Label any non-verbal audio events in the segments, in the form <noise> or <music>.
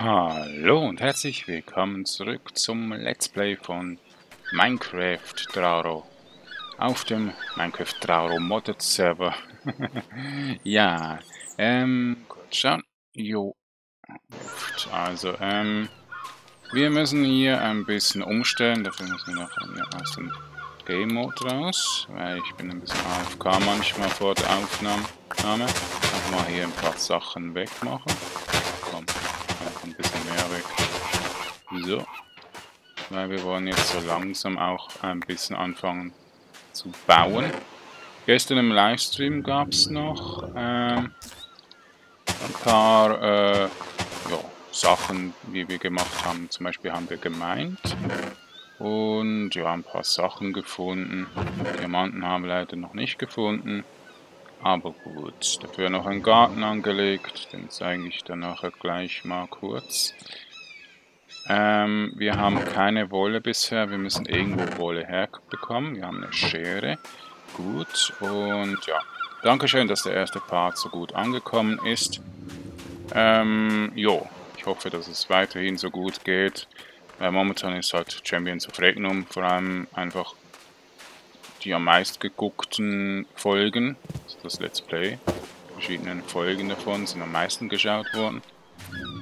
Hallo und herzlich willkommen zurück zum Let's Play von Minecraft Trauro auf dem Minecraft Trauro Modded Server. <laughs> ja, ähm, kurz schauen. Jo, also, ähm, wir müssen hier ein bisschen umstellen, dafür müssen wir noch aus dem Game Mode raus, weil ich bin ein bisschen AFK manchmal vor der Aufnahme. Einfach mal hier ein paar Sachen wegmachen. Komm, ein bisschen mehr weg. So. Weil wir wollen jetzt so langsam auch ein bisschen anfangen zu bauen. Gestern im Livestream gab es noch ähm, ein paar äh, ja, Sachen, wie wir gemacht haben. Zum Beispiel haben wir gemeint und ja, ein paar Sachen gefunden. Diamanten haben wir leider noch nicht gefunden. Aber gut, dafür noch einen Garten angelegt, den zeige ich dann nachher gleich mal kurz. Ähm, wir haben keine Wolle bisher, wir müssen irgendwo Wolle herbekommen. Wir haben eine Schere. Gut, und ja, Dankeschön, dass der erste Part so gut angekommen ist. Ähm, jo, ich hoffe, dass es weiterhin so gut geht. Weil momentan ist halt Champions of Regnum vor allem einfach die am meist geguckten Folgen, das Let's Play, verschiedene Folgen davon sind am meisten geschaut worden.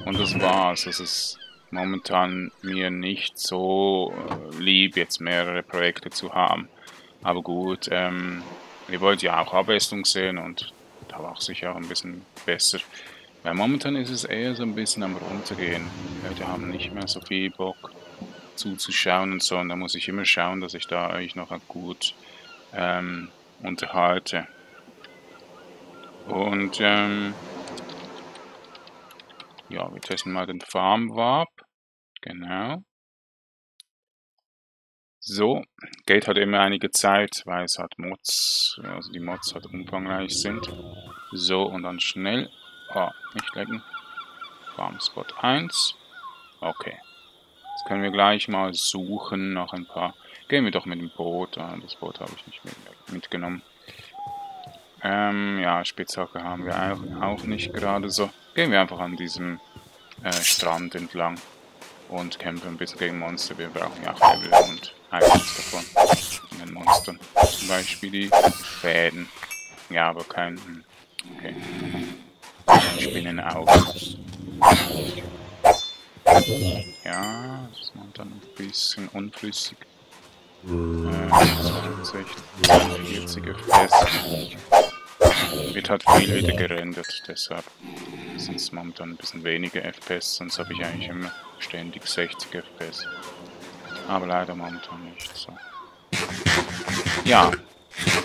Und das war's. Es ist momentan mir nicht so äh, lieb, jetzt mehrere Projekte zu haben. Aber gut, ähm, ihr wollt ja auch Abwechslung sehen und da war auch sicher auch ein bisschen besser. Weil momentan ist es eher so ein bisschen am runtergehen. Die Leute haben nicht mehr so viel Bock zuzuschauen und so. Und da muss ich immer schauen, dass ich da euch noch gut ähm, unterhalte. Und ähm, ja, wir testen mal den Farm Warp. Genau. So, geht halt immer einige Zeit, weil es halt Mods, also die Mods halt umfangreich sind. So, und dann schnell. Ah, nicht lecken. Farm Spot 1. Okay. Jetzt können wir gleich mal suchen nach ein paar Gehen wir doch mit dem Boot. Ah, das Boot habe ich nicht mit, mitgenommen. Ähm, ja, Spitzhacke haben wir auch, auch nicht gerade so. Gehen wir einfach an diesem äh, Strand entlang und kämpfen ein bisschen gegen Monster. Wir brauchen ja auch Level und einiges davon. Von den Monstern. Zum Beispiel die Fäden. Ja, aber kein... Okay. Spinnen auch. Ja, das ist momentan ein bisschen unflüssig. 20, 40 FPS. Wird halt viel wieder gerendert, deshalb sind es momentan ein bisschen weniger FPS, sonst habe ich eigentlich immer ständig 60 FPS. Aber leider momentan nicht so. Ja,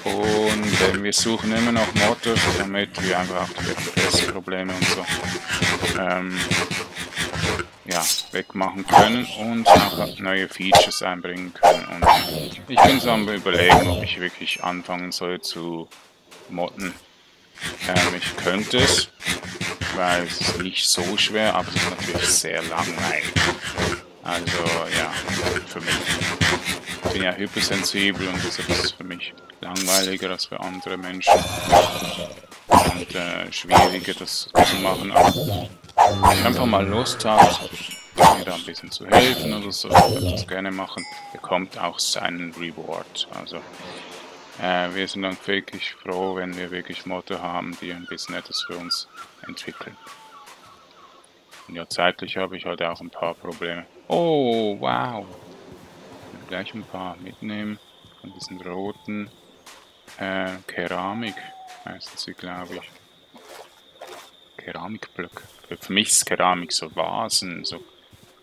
und äh, wir suchen immer noch Motor, damit wir einfach auch die FPS-Probleme und so ähm, ja, wegmachen können und auch neue Features einbringen können. Und ich bin so am überlegen, ob ich wirklich anfangen soll zu modden. Ähm, ich könnte es, weil es ist nicht so schwer, aber es ist natürlich sehr langweilig. Also ja, für mich. Ich bin ja hypersensibel und deshalb ist es für mich langweiliger als für andere Menschen. Und äh, schwieriger das zu machen. Aber einfach mal Lust habt, mir da ein bisschen zu helfen oder so, könnt das gerne machen, bekommt auch seinen Reward. Also äh, wir sind dann wirklich froh, wenn wir wirklich Motto haben, die ein bisschen etwas für uns entwickeln. Und ja, zeitlich habe ich halt auch ein paar Probleme. Oh, wow! Gleich ein paar mitnehmen von diesen roten äh, Keramik, heißen sie, glaube ich. Keramikblöcke. Für mich ist Keramik so Vasen, so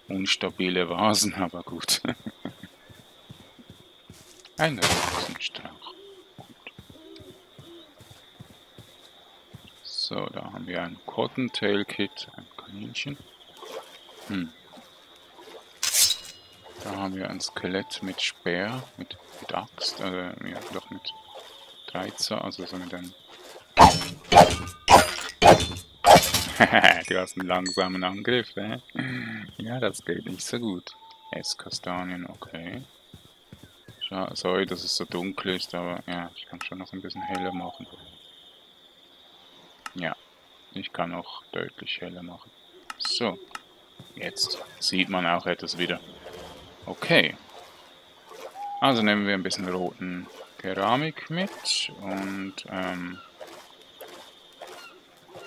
unstabile Vasen, <laughs> aber gut. <laughs> Ein Rosenstrauch. So, da haben wir ein Cottontail-Kit, ein Kaninchen. Hm. Da haben wir ein Skelett mit Speer, mit, mit Axt, äh, ja, doch mit Dreizer, also so mit einem <laughs> du hast einen langsamen Angriff, hä? Ja, das geht nicht so gut. Esskastanien, okay. Sorry, dass es so dunkel ist, aber ja, ich kann schon noch ein bisschen heller machen. Ja, ich kann auch deutlich heller machen. So, Jetzt sieht man auch etwas wieder. Okay. Also nehmen wir ein bisschen roten Keramik mit und ähm,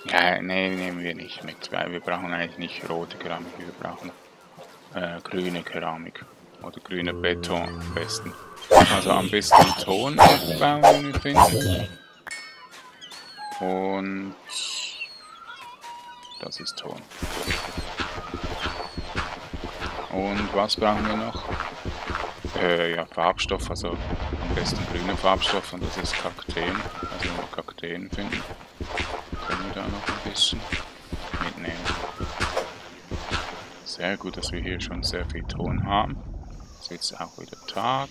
ja, nee, nehmen wir nicht mit, weil wir brauchen eigentlich nicht rote Keramik, wir brauchen äh, grüne Keramik oder grüne Beton am besten. Also am besten Ton aufbauen, wenn wir finden. Und das ist Ton. Und was brauchen wir noch? Äh, ja, Farbstoff, also am besten grüne Farbstoff und das ist Kakteen. Also wenn wir Kakteen finden, können wir da noch ein bisschen mitnehmen. Sehr gut, dass wir hier schon sehr viel Ton haben. Jetzt auch wieder Tag.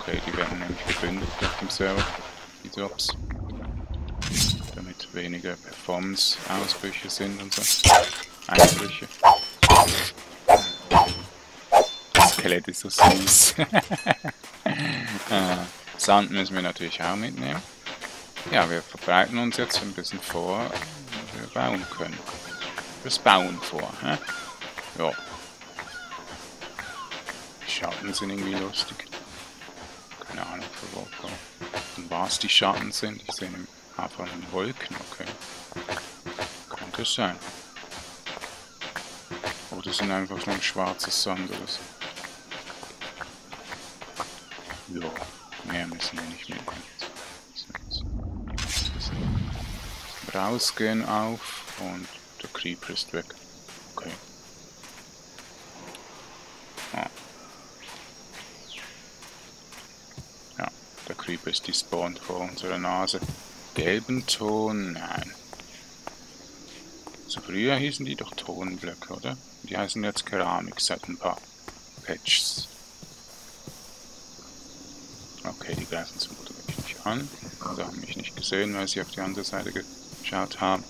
Okay, die werden nämlich gebündelt auf dem Server, die Drops. Damit weniger Performance-Ausbrüche sind und so. Einbrüche. Das Skelett ist so <laughs> süß. äh, Sand müssen wir natürlich auch mitnehmen. Ja, wir verbreiten uns jetzt ein bisschen vor, was wir bauen können. Das Bauen vor, hä? Ja. Die Schatten sind irgendwie lustig. Wolken. Und was die Schatten sind, ich sehe einfach nur Wolken, okay. Könnte sein. Oder sind einfach nur ein schwarzes Sand oder so. Ja, mehr müssen wir nicht mitnehmen. Rausgehen auf und der Creeper ist weg. Okay. Ah. Ja, Creeper ist despawned vor unserer Nase. Gelben Ton? Nein. So früher hießen die doch Tonblöcke, oder? Die heißen jetzt Keramik seit ein paar Patches. Okay, die greifen zum wirklich nicht an. Also haben mich nicht gesehen, weil sie auf die andere Seite geschaut haben.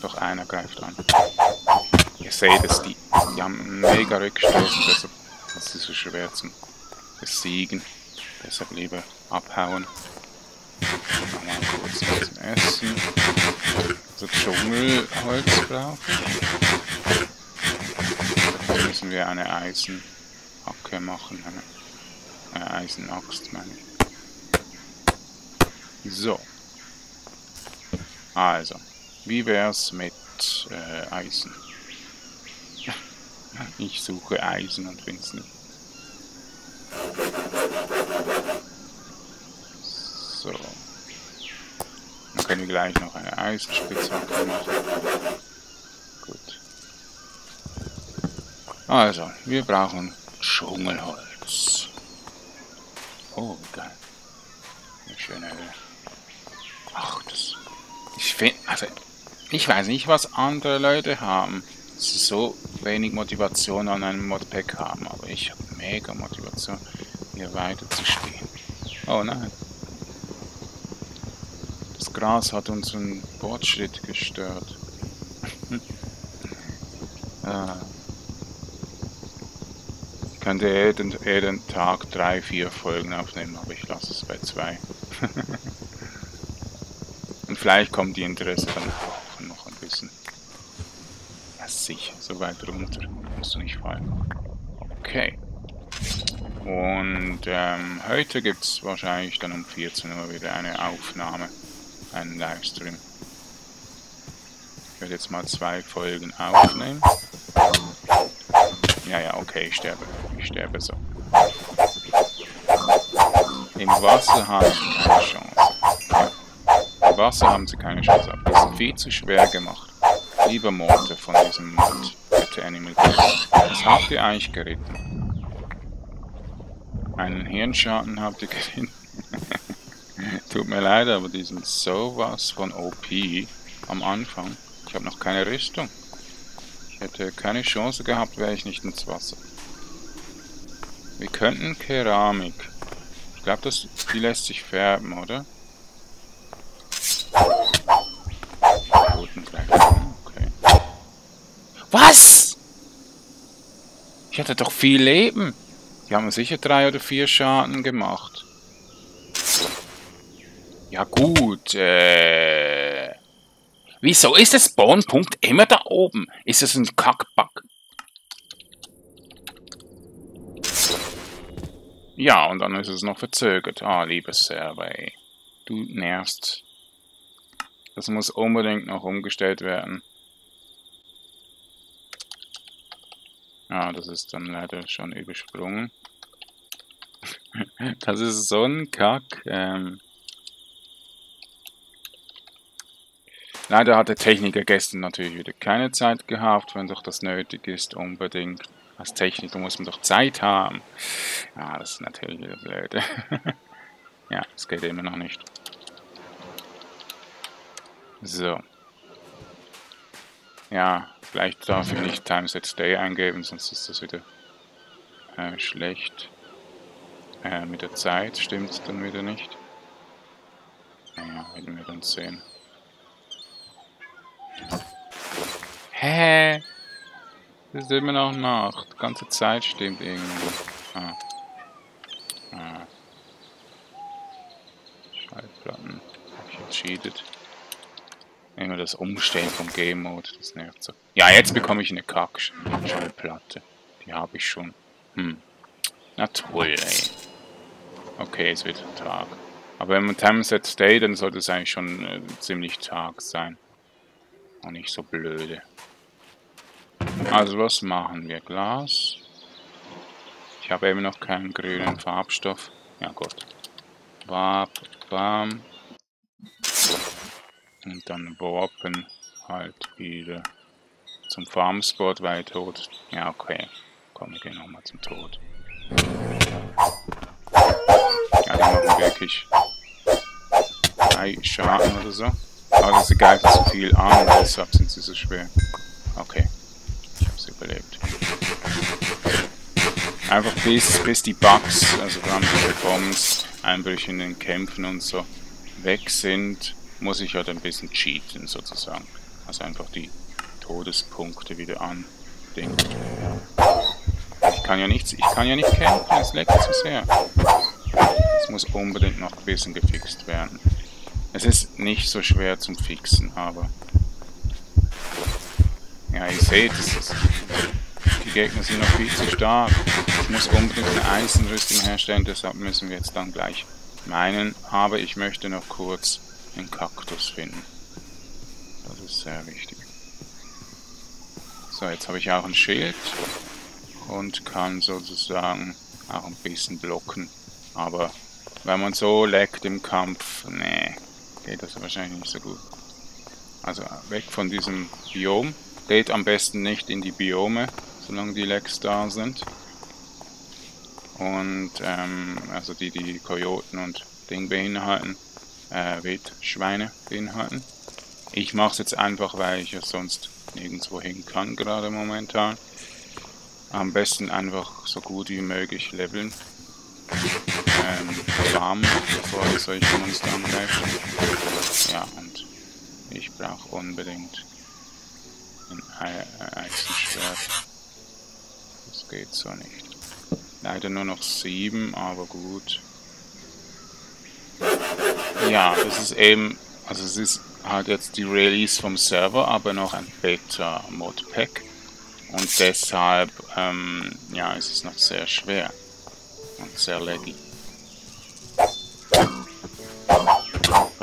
Doch einer greift an. Ihr seht es, die, die haben mega Rückstoß, deshalb ist es so schwer zum besiegen. Deshalb lieber abhauen. Mal kurz zum Essen. Also Dschungelholz brauchen. Dann müssen wir eine Eisenhacke machen. Eine, eine Eisenaxt, meine ich. So. Also, wie wär's mit äh, Eisen? <laughs> ich suche Eisen und find's nicht. So. Dann können wir gleich noch eine Eisenspitzhacke machen. Gut. Also, wir brauchen Dschungelholz. Oh, geil. Eine schöne Ach, das ich finde, also, ich weiß nicht, was andere Leute haben. Sie so wenig Motivation an einem Modpack haben, aber ich habe mega Motivation, hier weiter zu spielen. Oh nein. Das Gras hat unseren Fortschritt gestört. ah. <laughs> Ich könnte jeden, jeden Tag drei, vier Folgen aufnehmen, aber ich lasse es bei zwei. <laughs> Und vielleicht kommt die Interesse dann auch noch ein bisschen. Ja, sicher, so weit runter. Musst du nicht fallen. Okay. Und ähm, heute gibt es wahrscheinlich dann um 14 Uhr wieder eine Aufnahme, einen Livestream. Ich werde jetzt mal zwei Folgen aufnehmen. Ja, ja, okay, ich sterbe. Ich sterbe so. Im Wasser habe ich keine Chance. Wasser haben sie keine Chance auf. Das ist viel zu schwer gemacht. Lieber Morte von diesem Mod, bitte Animal Was habt ihr eigentlich geritten? Einen Hirnschaden habt ihr geritten? Tut mir leid, aber die sind sowas von OP am Anfang. Ich habe noch keine Rüstung. Ich hätte keine Chance gehabt, wäre ich nicht ins Wasser. Wir könnten Keramik. Ich glaube, die lässt sich färben, oder? Okay. Was? Ich hatte doch viel Leben. Die haben sicher drei oder vier Schaden gemacht. Ja gut, äh... Wieso ist der Spawnpunkt immer da oben? Ist das ein Kackbug? Ja, und dann ist es noch verzögert. Ah, liebes Server, ey. Du nervst. Das muss unbedingt noch umgestellt werden. Ah, das ist dann leider schon übersprungen. <laughs> das ist so ein Kack. Ähm leider hat der Techniker gestern natürlich wieder keine Zeit gehabt, wenn doch das nötig ist, unbedingt. Als Techniker muss man doch Zeit haben. Ja, das ist natürlich wieder blöd. <laughs> ja, es geht immer noch nicht. So. Ja, vielleicht darf ich nicht Times at Day eingeben, sonst ist das wieder äh, schlecht. Äh, mit der Zeit stimmt dann wieder nicht. Naja, werden wir dann sehen. Hä? Es ist immer noch Nacht. Die ganze Zeit stimmt irgendwie. Ah. Ah. Schallplatten. Hab ich entschieden. Immer das Umstellen vom Game Mode, das nervt so. Ja, jetzt bekomme ich eine Kack-Schallplatte. Die habe ich schon. Hm. Na toll, ey. Okay, es wird Tag. Aber wenn man Time Set Stay, dann sollte es eigentlich schon äh, ziemlich Tag sein. Und nicht so blöde. Also was machen wir? Glas. Ich habe eben noch keinen grünen Farbstoff. Ja gut. Bam, bam. Und dann warpen halt wieder zum Farmspot, weil tot. Ja, okay. Komm, wir gehen nochmal zum Tod. Ja, die machen wirklich drei Schaden oder so. Aber sie greifen zu viel an und deshalb sind sie so schwer. Okay. Ich hab's überlebt. Einfach bis, bis die Bugs, also allem die Performance, Einbrüche in den Kämpfen und so weg sind, muss ich halt ein bisschen cheaten sozusagen. Also einfach die Todespunkte wieder andenken. Ich kann ja nichts, ich kann ja nicht kämpfen, es leckt zu sehr. Es muss unbedingt noch ein bisschen gefixt werden. Es ist nicht so schwer zum Fixen, aber... Ja, ihr seht, es die Gegner sind noch viel zu stark. Ich muss unbedingt eine Eisenrüstung herstellen, deshalb müssen wir jetzt dann gleich meinen. Aber ich möchte noch kurz einen Kaktus finden. Das ist sehr wichtig. So, jetzt habe ich auch ein Schild und kann sozusagen auch ein bisschen blocken. Aber wenn man so leckt im Kampf, nee, geht das wahrscheinlich nicht so gut. Also weg von diesem Biom. Geht am besten nicht in die Biome, solange die Lecks da sind. Und ähm, also die die Kojoten und Ding beinhalten äh, Wildschweine beinhalten. Ich mache es jetzt einfach, weil ich ja sonst nirgendwo hin kann, gerade momentan. Am besten einfach so gut wie möglich leveln. Ähm, warm, bevor ich solche Monster angreife. Ja, und ich brauche unbedingt ein Eisenschwert. Das geht so nicht. Leider nur noch sieben, aber gut. Ja, es ist eben, also es ist halt jetzt die Release vom Server, aber noch ein Beta-Modpack. Und deshalb, ähm, ja, ist es noch sehr schwer. Und sehr laggy.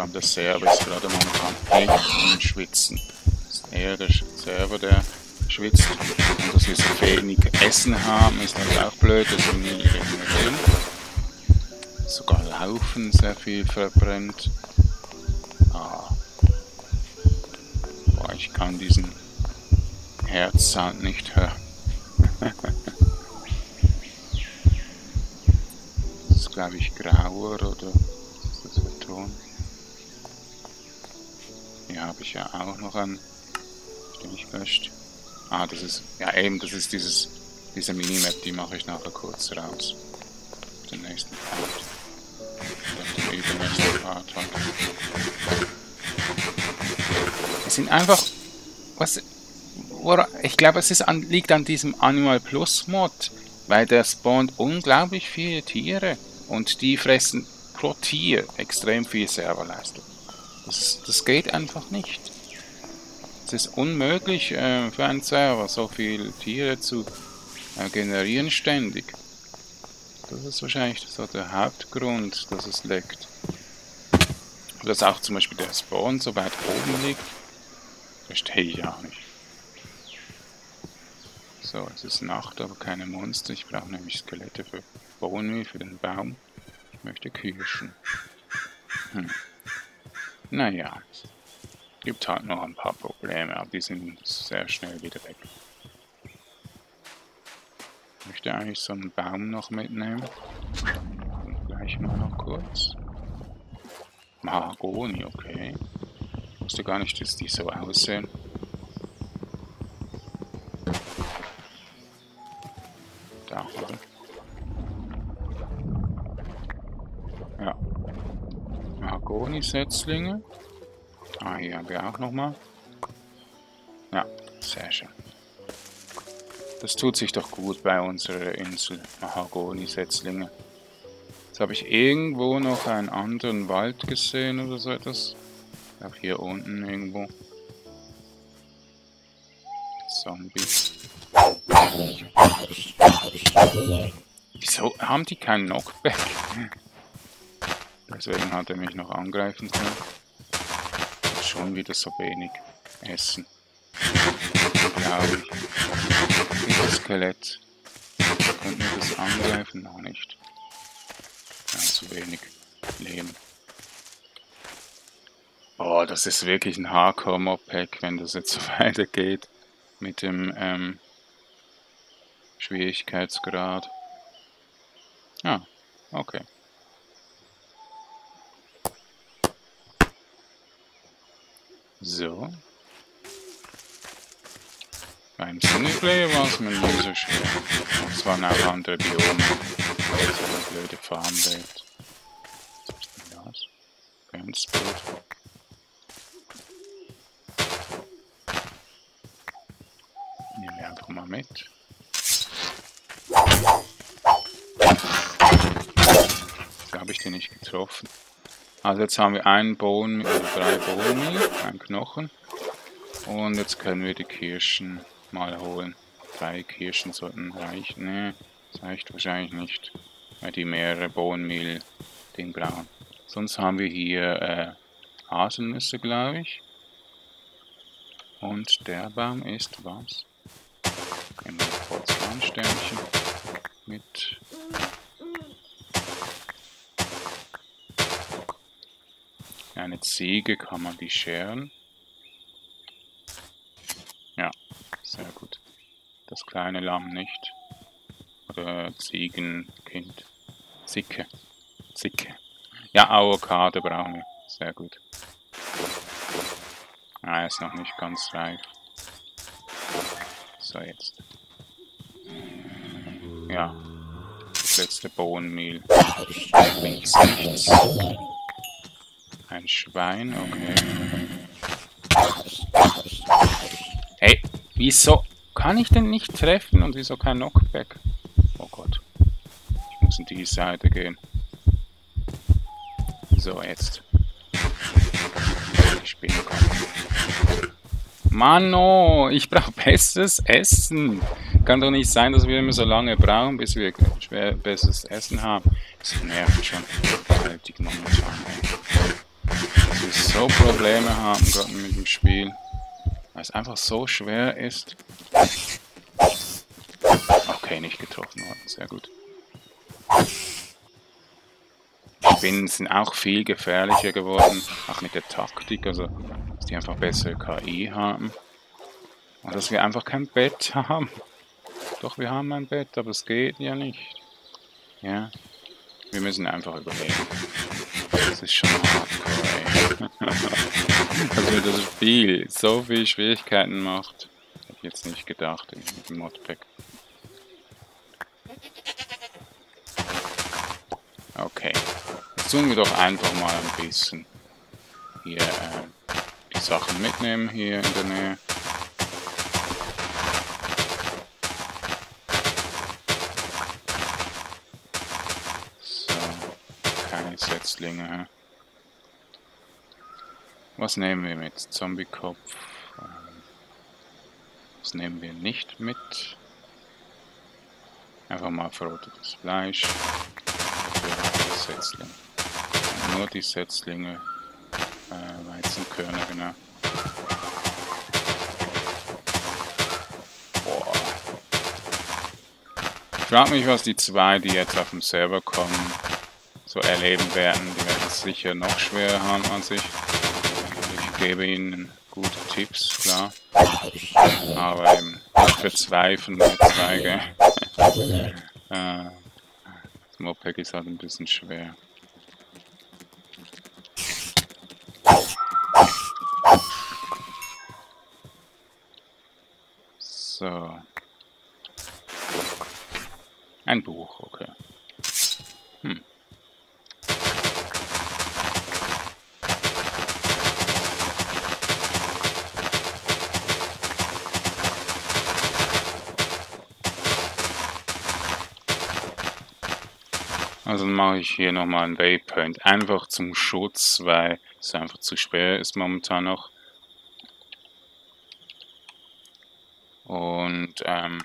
Allem der Server ist gerade momentan echt im Schwitzen. Das ist eher der Server, der schwitzt. Und dass wir so wenig Essen haben, ist halt auch blöd, dass wir nie irgendwie drin sogar Laufen sehr viel verbrennt. Ah. Boah, ich kann diesen Herzsound nicht hören. <laughs> das ist glaube ich grauer oder ist das für Ton? Hier habe ich ja auch noch ein Stimmfest. Ah, das ist, ja eben, das ist dieses, diese Minimap, die mache ich nachher kurz raus. Den nächsten Part übernächste Part halt. Es sind einfach... Was... Ich glaube, es ist an, liegt an diesem Animal Plus Mod, weil der spawnt unglaublich viele Tiere und die fressen pro Tier extrem viel Serverleistung. Das, das geht einfach nicht. Es ist unmöglich äh, für einen Server so viele Tiere zu äh, generieren ständig. Das ist wahrscheinlich so der Hauptgrund, dass es leckt. Dass auch zum Beispiel der Spawn so weit oben liegt, verstehe ich auch nicht. So, es ist Nacht, aber keine Monster. Ich brauche nämlich Skelette für Boni, für den Baum. Ich möchte Kirschen. Hm. Naja. Gibt halt noch ein paar Probleme, aber die sind sehr schnell wieder weg. Ich möchte eigentlich so einen Baum noch mitnehmen. Und gleich mal noch kurz. Mahagoni, okay. Ich wusste gar nicht, dass die so aussehen. Da, oder? Ja. Mahagoni-Setzlinge. Ah, hier haben wir auch nochmal. Ja, sehr schön. Das tut sich doch gut bei unserer Insel. Mahagoni-Setzlinge. Jetzt habe ich irgendwo noch einen anderen Wald gesehen oder so etwas. Auch hier unten irgendwo. Zombies. Wieso haben die keinen Knockback? Deswegen hat er mich noch angreifen können. Schon wieder so wenig Essen. Glaube ich. Dieses Skelett. Könnten wir das angreifen? Noch nicht. Ja, zu wenig Leben. Oh, das ist wirklich ein Hardcore-Mob-Pack, wenn das jetzt <laughs> so weitergeht mit dem ähm, Schwierigkeitsgrad. Ah, okay. So. Beim Singleplayer war es mir nie so schwer. Es waren auch andere Biome. So eine blöde Farmwelt. Was ist denn das? Grenzboot. Nehmen wir einfach mal mit. Da habe ich den nicht getroffen. Also jetzt haben wir einen Bohnen, oder drei Bohnen, ein Knochen. Und jetzt können wir die Kirschen mal holen. Drei Kirschen sollten reichen. Ne, das reicht wahrscheinlich nicht, weil die mehrere Bohnenmehl den brauchen. Sonst haben wir hier äh, Haselnüsse, glaube ich. Und der Baum ist was? Ein Porzellansternchen mit eine Ziege kann man die scheren. Ja, sehr gut. Das kleine Lamm nicht. Oder Ziegenkind. Zicke. Zicke. Ja, Avocado brauchen wir. Sehr gut. Ah, ist noch nicht ganz reif. So, jetzt. Ja. Das letzte Bohnenmehl. Ein Schwein, okay. Hey, wieso kann ich denn nicht treffen und wieso kein Knockback? Oh Gott. Ich muss in die Seite gehen. So, jetzt. Die Spinne kommt. Mano, ich brauche besseres Essen. Kann doch nicht sein, dass wir immer so lange brauchen, bis wir besseres Essen haben. Das nervt schon momentan, ey dass wir so Probleme haben gerade mit dem Spiel. Weil es einfach so schwer ist. Okay, nicht getroffen worden. Sehr gut. Spinnen sind auch viel gefährlicher geworden. Auch mit der Taktik. Also, dass die einfach bessere KI haben. Und dass wir einfach kein Bett <laughs> haben. Doch, wir haben ein Bett, aber es geht ja nicht. Ja. Wir müssen einfach überleben. Das ist schon hardcore, ey. <laughs> Dass mir das Spiel so viele Schwierigkeiten macht. Hätte ich jetzt nicht gedacht dem Modpack. Okay. Jetzt tun wir doch einfach mal ein bisschen hier äh, die Sachen mitnehmen hier in der Nähe. Setzlinge. Was nehmen wir mit? Zombiekopf, ähm, Das nehmen wir nicht mit. Einfach mal verrottetes Fleisch. Für. Nur die Setzlinge. Äh, Weizenkörner, genau. Boah. Ich frage mich, was die zwei, die jetzt auf dem Server kommen, so erleben werden. Die werden es sicher noch schwerer haben als ich. Ich gebe ihnen gute Tipps, klar. Aber eben für zwei von der zwei, gell? <laughs> äh, das Moped ist halt ein bisschen schwer. So. Ein Buch, okay. Hm. Also mache ich hier nochmal ein Waypoint. Einfach zum Schutz, weil es einfach zu schwer ist momentan noch. Und ähm,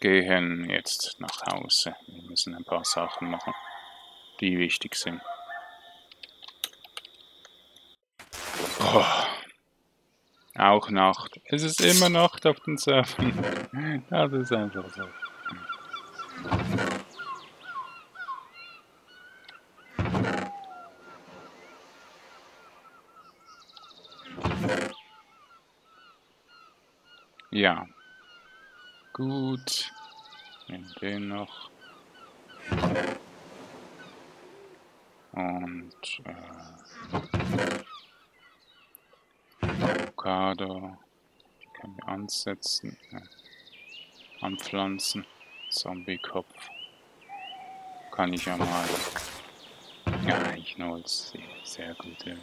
gehen jetzt nach Hause. Wir müssen ein paar Sachen machen, die wichtig sind. Boah. Auch Nacht. Es ist immer Nacht auf den Surfen. <laughs> das ist einfach so. Ja. Gut. Nehmen den noch. Und äh, Avocado. Die können wir ansetzen. Ja. Anpflanzen. Zombie-Kopf. Kann ich ja mal. Ja, ich Holz. Sehr gut. Ja.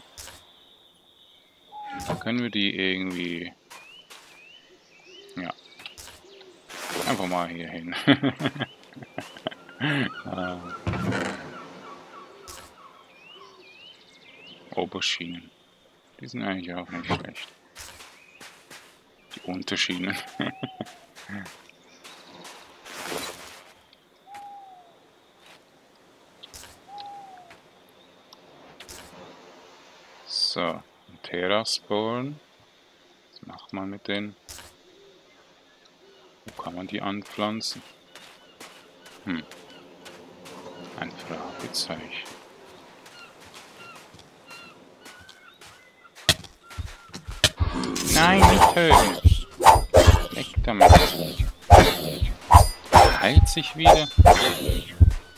Können wir die irgendwie ja. Einfach mal hier hin. <laughs> äh. Oberschienen. Die sind eigentlich auch nicht schlecht. Die Unterschienen. <laughs> so, Terrasporen. Was macht man mit denen? Wo kann man die anpflanzen? Hm. Ein Fragezeichen. Nein, nicht töten. Weg damit. Heilt sich wieder.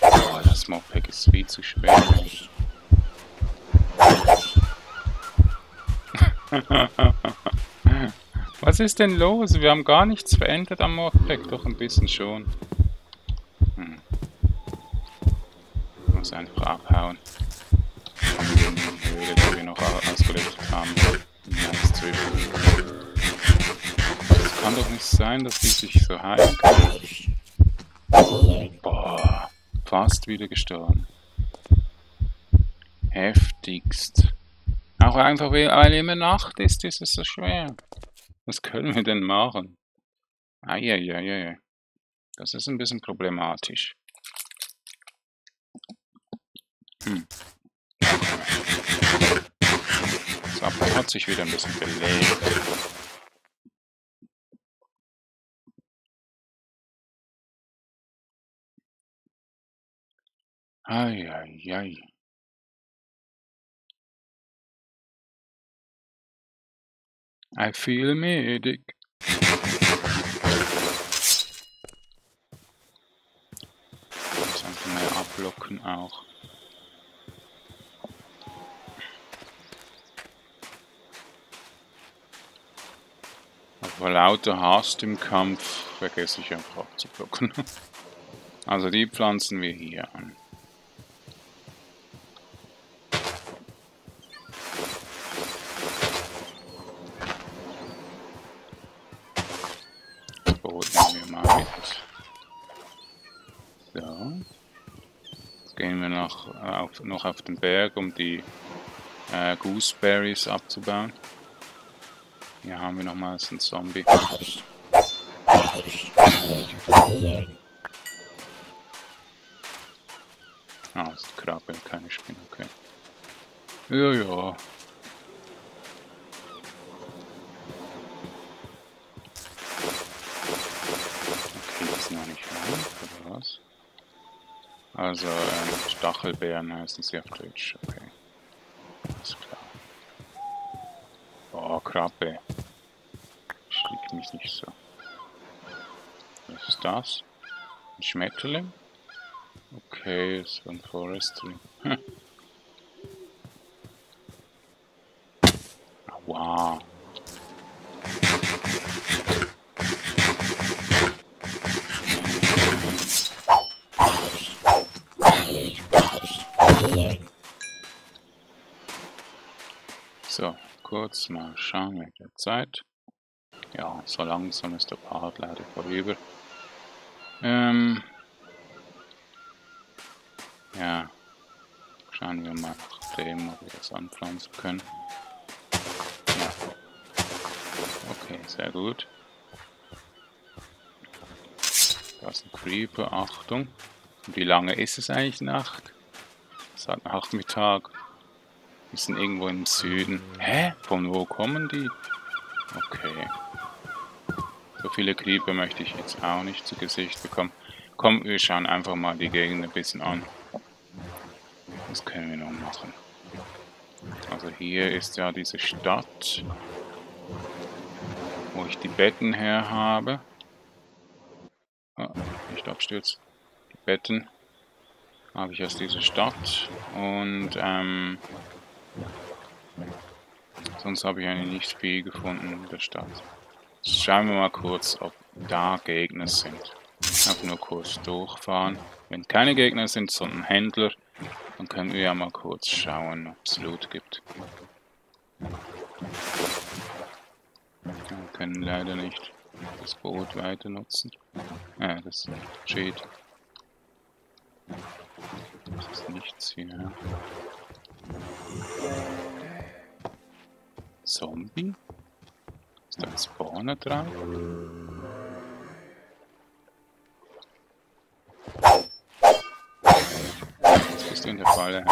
Oh, das Moped ist viel zu schwer. <laughs> Was ist denn los? Wir haben gar nichts verändert am Mordpack. Doch ein bisschen schon. Hm. Ich muss einfach abhauen. Höhle, die wir noch ausgelöst haben. Nice Es kann doch nicht sein, dass die sich so heilen können. Boah. Fast wieder gestorben. Heftigst. Auch einfach, weil immer Nacht ist, ist es so schwer. Was können wir denn machen? Eieieiei. Das ist ein bisschen problematisch. Hm. So, hat sich wieder ein bisschen belegt. Eieiei. I feel medic. Das einfach mal ablocken auch. Aber lauter Hast im Kampf vergesse ich einfach abzublocken. <laughs> Also die pflanzen wir hier an. Noch auf den Berg, um die äh, Gooseberries abzubauen. Hier haben wir nochmals einen Zombie. Ah, ist Krabbe, keine Spinne, okay. Ja, ja. Also, ähm, Stachelbeeren heißen sie auf Deutsch, okay. Alles klar. Oh, Krabbe. Schlägt mich nicht so. Was ist das? Ein Schmetterling? Okay, ist ein Forestry. Hm. Wow. So, kurz mal schauen mit der Zeit. Ja, so langsam ist der Part leider vorüber. Ähm, ja, schauen wir mal nach dem, ob wir das anpflanzen können. Ja. Okay, sehr gut. Da ist ein Creeper, Achtung. Und wie lange ist es eigentlich Nacht? Seit Nachmittag. Wir sind irgendwo im Süden. Hä? Von wo kommen die? Okay. So viele Creeper möchte ich jetzt auch nicht zu Gesicht bekommen. Komm, wir schauen einfach mal die Gegend ein bisschen an. Was können wir noch machen? Also hier ist ja diese Stadt, wo ich die Betten her habe. Ah, nicht abstürzt. Die Betten habe ich aus dieser Stadt und ähm, sonst habe ich eigentlich nicht viel gefunden in der Stadt. Schauen wir mal kurz, ob da Gegner sind. Einfach nur kurz durchfahren. Wenn keine Gegner sind, sondern Händler, dann können wir ja mal kurz schauen, ob es Loot gibt. Wir können leider nicht das Boot weiter nutzen. Ah, das ist Cheat. Das ist nichts hier. Zombie? Ist da ein Spawner drauf? Jetzt bist du in der Falle.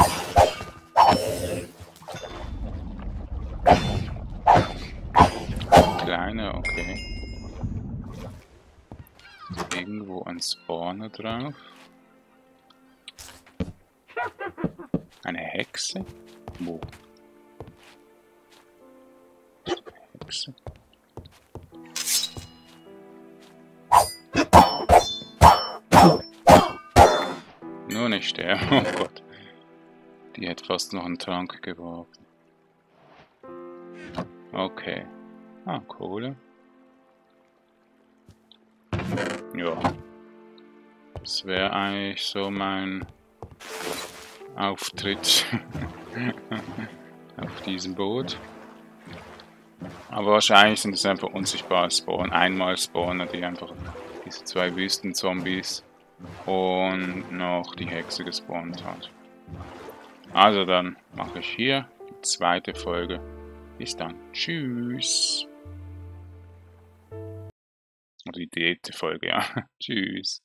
Kleiner, okay. Irgendwo ein Spawner drauf? Eine Hexe? Wo? Hexe. Nur nicht sterben, <laughs> oh Gott. Die hat fast noch einen Trank geworfen. Okay. Ah, Kohle. Ja. Das wäre eigentlich so mein Auftritt <laughs> auf diesem Boot. Aber wahrscheinlich sind es einfach unsichtbare Spawn. Einmal Spawner, die einfach diese zwei Wüstenzombies und noch die Hexe gespawnt hat. Also dann mache ich hier die zweite Folge. Bis dann. Tschüss. Oder die dritte Folge, ja. <laughs> Tschüss.